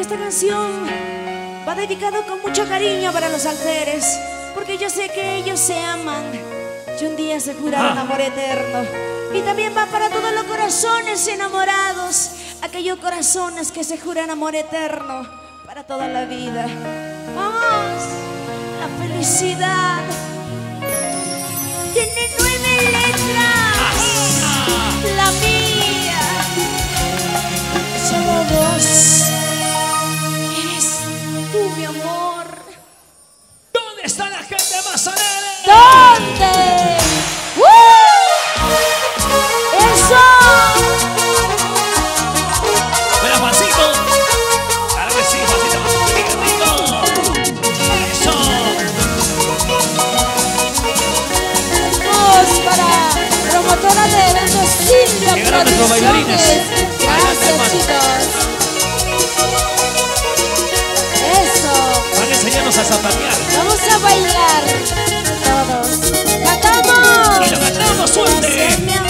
Y esta canción va dedicado con mucho cariño para los alferes, porque yo sé que ellos se aman y un día se juraron Ah. amor eterno. Y también va para todos los corazones enamorados, aquellos corazones que se juran amor eterno para toda la vida. Vamos, la felicidad tiene nueve letras, Silvia Llegaron nuestros bailarines. Gracias, Adelante, chicos. Eso. Van a enseñarnos a zapatear. Vamos a bailar todos. ¡Cantamos! Y lo cantamos fuerte.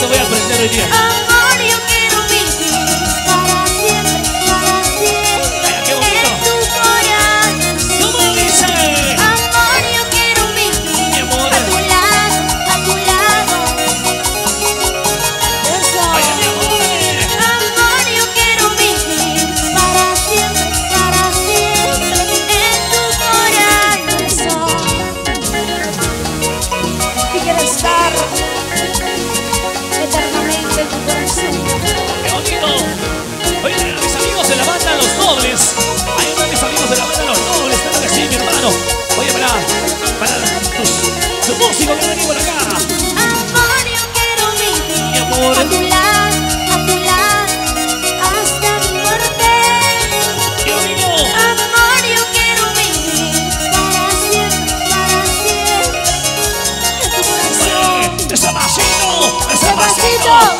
Ah, Eso voy a aprender hoy día.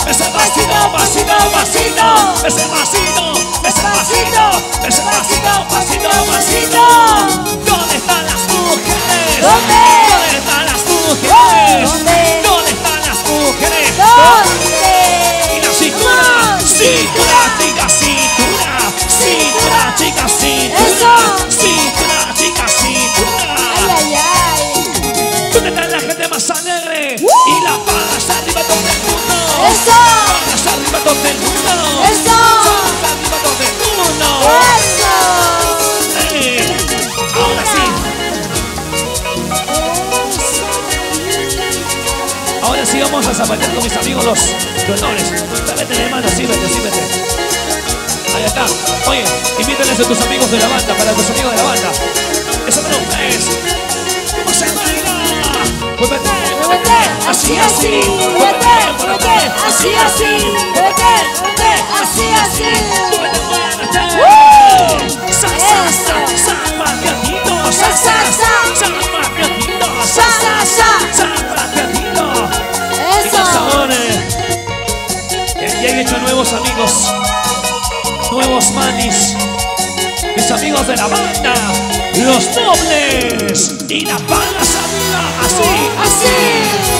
Ese pasito, pasito, pasito, ese pasito, ese pasito, ese pasito, pasito, pasito. ¿Dónde están las mujeres? ¿Dónde? ¿Dónde están las mujeres? ¿Dónde? ¿Dónde están las mujeres? ¿Dónde? Y la cintura, cintura, chica, cintura, cintura, chica, cintura, cintura, chica, cintura. Ay, ay, ay. ¿Dónde está la gente más alegre? Y la palmas arriba mundo. Eso. Palmas arriba todo el mundo. Eso. Palmas arriba todo el mundo. Eso. Eh, Ahora sí, ahora sí vamos a zapatear con mis amigos los honores. Vete de mano, sí, vete, sí, vete. Ahí está. Oye, invítenles a tus amigos de la banda, para tus amigos de la banda. Eso me lo ves. ¿Cómo se baila? Muévete, muévete así, así, fuerte, fuerte, así, así, fuerte, fuerte, así, así. Han hecho nuevos amigos, nuevos manis, mis amigos de la banda, los dobles y la salida, así, así.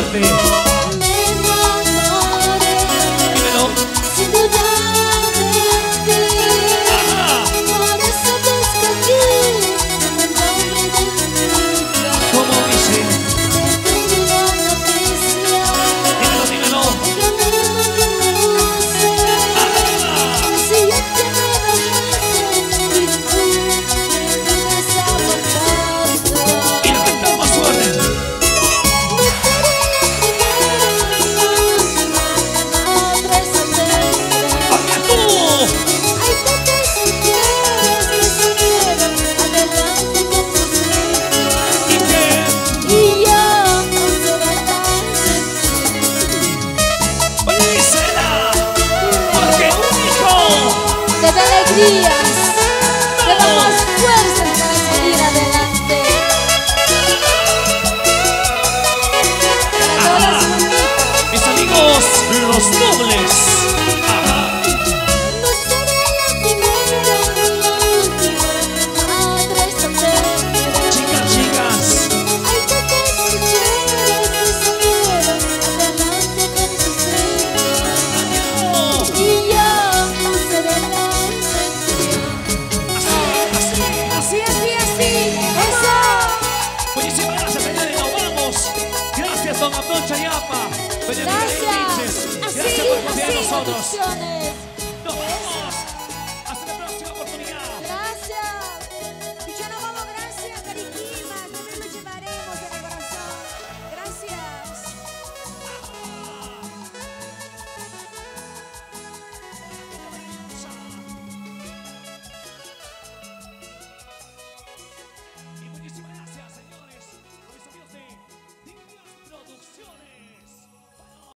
amarte alegria. todos.